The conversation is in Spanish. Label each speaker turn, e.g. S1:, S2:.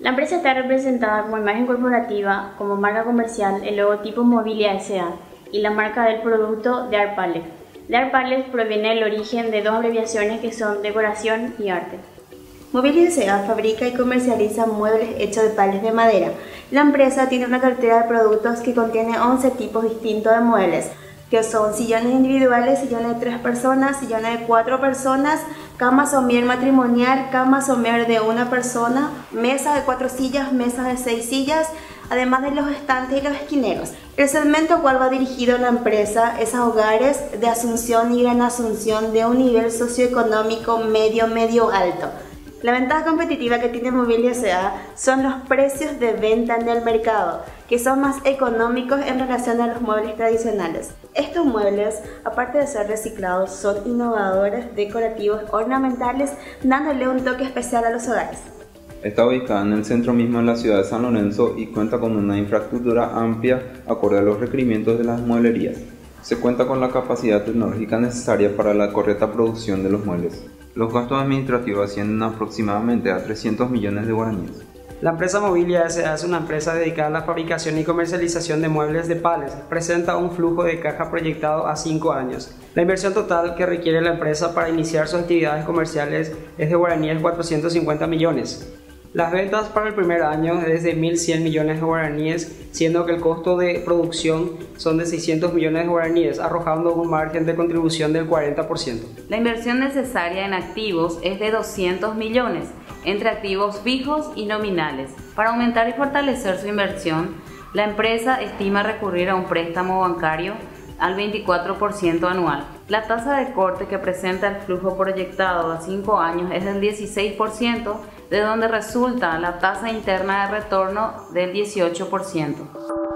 S1: La empresa está representada como imagen corporativa, como marca comercial, el logotipo Mobilia SA y la marca del producto de Arpales. De proviene el origen de dos abreviaciones que son decoración y arte.
S2: Mobilia SA fabrica y comercializa muebles hechos de pales de madera. La empresa tiene una cartera de productos que contiene 11 tipos distintos de muebles, que son sillones individuales, sillones de tres personas, sillones de cuatro personas, cama somier matrimonial, cama somier de una persona, mesa de cuatro sillas, mesas de seis sillas, además de los estantes y los esquineros. El segmento al cual va dirigido la empresa es a hogares de Asunción y Gran Asunción de un nivel socioeconómico medio-medio alto. La ventaja competitiva que tiene Mobilia SA son los precios de venta en el mercado, que son más económicos en relación a los muebles tradicionales. Estos muebles, aparte de ser reciclados, son innovadores, decorativos, ornamentales, dándole un toque especial a los hogares.
S3: Está ubicada en el centro mismo de la ciudad de San Lorenzo y cuenta con una infraestructura amplia acorde a los requerimientos de las mueblerías. Se cuenta con la capacidad tecnológica necesaria para la correcta producción de los muebles. Los gastos administrativos ascienden aproximadamente a 300 millones de guaraníes.
S4: La empresa Mobilia S.A. es una empresa dedicada a la fabricación y comercialización de muebles de pales. Presenta un flujo de caja proyectado a 5 años. La inversión total que requiere la empresa para iniciar sus actividades comerciales es de guaraníes 450 millones. Las ventas para el primer año es de 1.100 millones de guaraníes, siendo que el costo de producción son de 600 millones de guaraníes, arrojando un margen de contribución del 40%.
S5: La inversión necesaria en activos es de 200 millones, entre activos fijos y nominales. Para aumentar y fortalecer su inversión, la empresa estima recurrir a un préstamo bancario al 24% anual. La tasa de corte que presenta el flujo proyectado a 5 años es del 16%, de donde resulta la tasa interna de retorno del 18%.